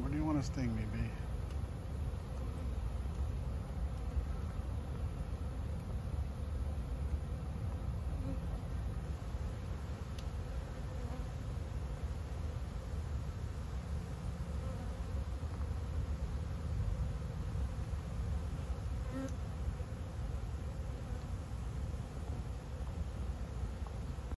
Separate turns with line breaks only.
Where do you want to sting me, baby?